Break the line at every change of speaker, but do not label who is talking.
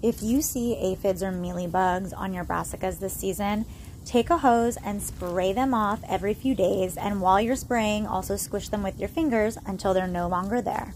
If you see aphids or mealybugs on your brassicas this season, take a hose and spray them off every few days. And while you're spraying, also squish them with your fingers until they're no longer there.